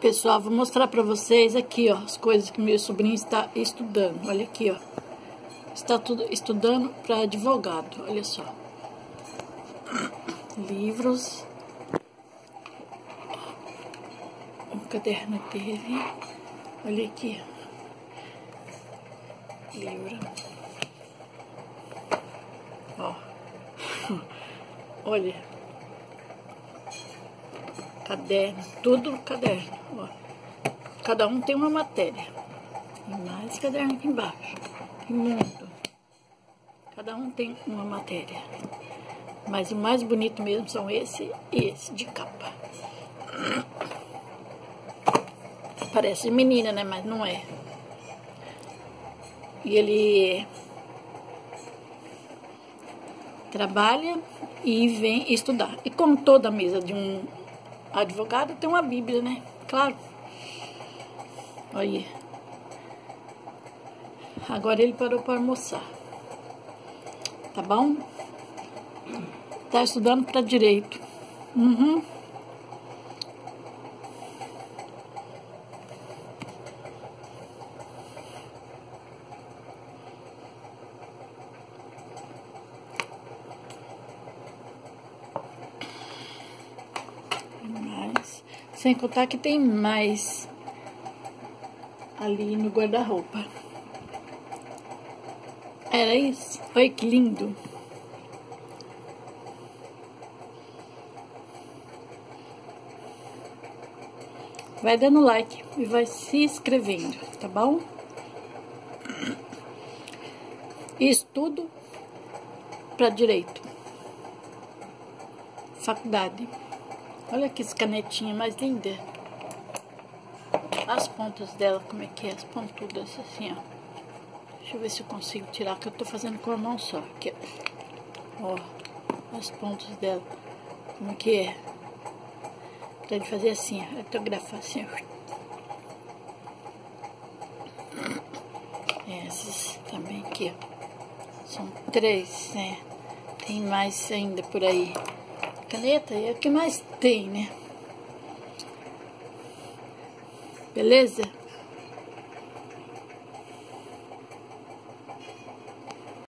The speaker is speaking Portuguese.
Pessoal, vou mostrar para vocês aqui, ó, as coisas que meu sobrinho está estudando. Olha aqui, ó. Está tudo estudando para advogado, olha só. Livros. O caderno dele. Olha aqui. Livro. Ó. Olha. Caderno, tudo caderno. Ó. Cada um tem uma matéria. E mais caderno aqui embaixo. Cada um tem uma matéria. Mas o mais bonito mesmo são esse e esse de capa. Parece menina, né? Mas não é. E ele trabalha e vem estudar. E como toda mesa de um advogado tem uma Bíblia, né? Claro. Olha. Agora ele parou para almoçar. Tá bom? Tá estudando para direito. Uhum. Sem contar que tem mais ali no guarda-roupa. Era isso? Olha que lindo. Vai dando like e vai se inscrevendo, tá bom? Estudo para direito. Faculdade. Olha que canetinha mais linda. As pontas dela, como é que é? As pontudas assim, ó. Deixa eu ver se eu consigo tirar, que eu tô fazendo com a mão só. Aqui, ó. As pontas dela. Como que é? De fazer assim, ó. Autografar assim, ó. Essas também aqui, ó. São três, né? Tem mais ainda por aí caneta é o que mais tem, né? Beleza?